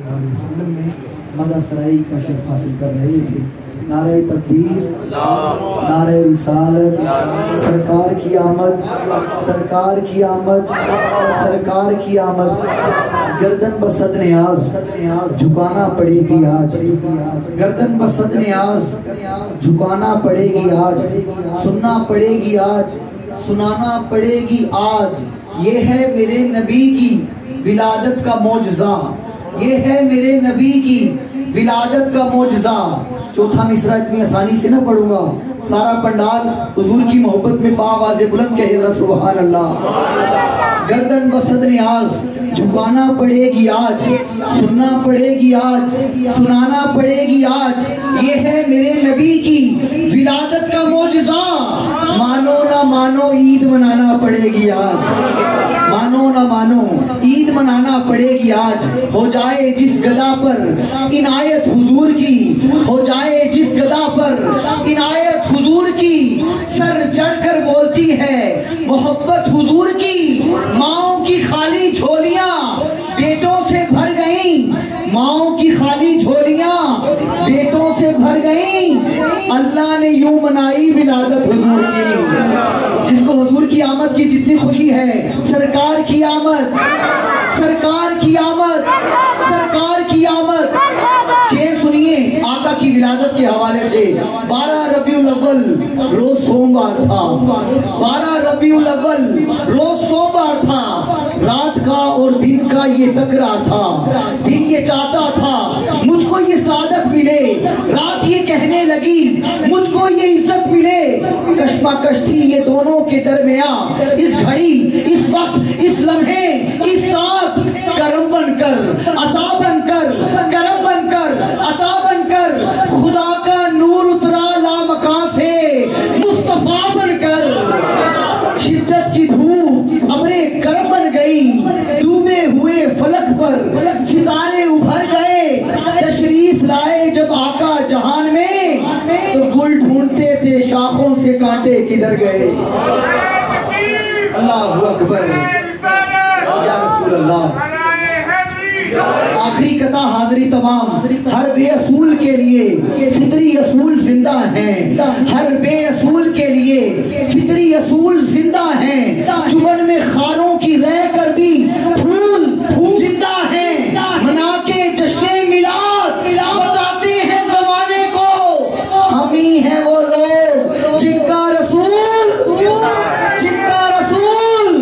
में मदा सराई का शर्फ हासिल कर रहे थे। नारे तकबीर नारे रिसालत सरकार की आमद, सरकार की आमद, सरकार की आमद। गर्दन बसद न्याज झुकाना पड़ेगी आज। गर्दन बसद न्याज झुकाना पड़ेगी आज। सुनना पड़ेगी आज, सुनाना पड़ेगी आज। ये है मेरे नबी की विलादत का मोजा ये है मेरे नबी की विलादत का मोजा चौथा मिसरा इतनी आसानी से ना पढ़ूँगा। सारा पंडाल हुजूर की मोहब्बत में बावाज बुलंद कहे सुबहान अल्लाह गर्दन बसद न्याज झुकाना पड़ेगी आज, सुनना पड़ेगी आज, सुनाना पड़ेगी आज। ये है मेरे नबी की विलादत का मोजा मानो ना मानो ईद मनाना पड़ेगी आज। मनाना पड़ेगी आज। हो जाए जिस गदा पर इनायत हुजूर की, हो जाए जिस गदा पर इनायत हुजूर की, सर चढ़कर बोलती है, मोहब्बत हुजूर की, माओ की खाली झोलियाँ बेटों से भर गई। माओ की खाली झोलियाँ बेटों से भर गई। अल्लाह ने यूँ मनाई विलादत हुजूर की। जिसको हुजूर की आमद की जितनी खुशी है, सरकार की आमद। सरकार की आमद, सरकार की आमद। शेर सुनिए आका की विलादत के हवाले से। बारह रबी अव्वल, रोज सोमवार था। बारह रबी अव्वल, रोज सोमवार था। रात का और दिन का ये तकरार था। दिन ये चाहता था, मुझको ये सादत मिले। रात ये कहने लगी मुझको ये इज़्ज़त मिले कश्मा कश्ती ये दोनों के दरमिया इस घड़ी, इस वक्त, इस लम्हे, इस साथ करम बनकर, अता बनकर, करम बनकर, अता बनकर, खुदा का नूर उतरा लामका से, मुस्तफ़ा बनकर। शिद्दत की धूप अमरे करम बन गई, डूबे हुए फलक पर सितारे उभर गए, तशरीफ़ लाए जब आका शाखों से कांटे किधर गए? अल्लाह अकबर। या रसूल अल्लाह आखिरी कथा हाजरी तमाम। हर बेअसूल के लिए फितरी असूल ज़िंदा हैं। हर बेअसूल के लिए फितरी असूल ज़िंदा हैं चुबन में खारों की रह कर भी फूल ज़िंदा हैं मना के जश्न मिलाद बताते हैं जमाने को हम ही हैं वो लोग जिनका रसूल जिनका रसूल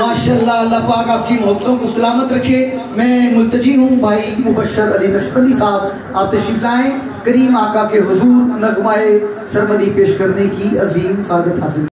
माशाल्लाह अल्लाह पाक आपकी मोहब्बतों को सलामत रखे। मैं मुलतजी हूँ, भाई मुबशर अली नशबंदी साहब। आप तशीफ लाएँ। करीम आका के हजूर, नगमाए सरमदी पेश करने की अजीम सादत हासिल